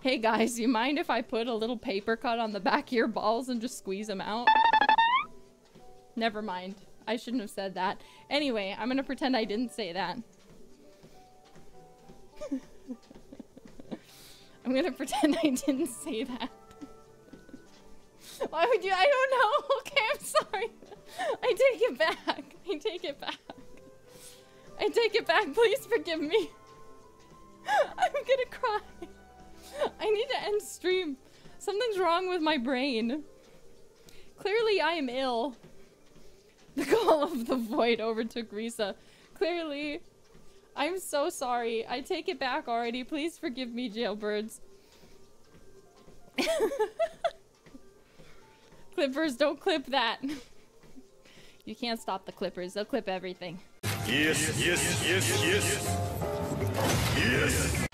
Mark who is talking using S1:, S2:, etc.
S1: Hey guys, you mind if I put a little paper cut on the back of your balls and just squeeze them out? Never mind. I shouldn't have said that. Anyway, I'm gonna pretend I didn't say that. I'm gonna pretend I didn't say that. Why would you? I don't know. Okay, I'm sorry. I take it back. I take it back. I take it back. Please forgive me. I need to end stream. Something's wrong with my brain. Clearly, I am ill. The call of the void overtook Risa. Clearly, I'm so sorry. I take it back already. Please forgive me, jailbirds. Clippers, don't clip that. You can't stop the clippers. They'll clip everything.
S2: Yes, yes, yes, yes. Yes.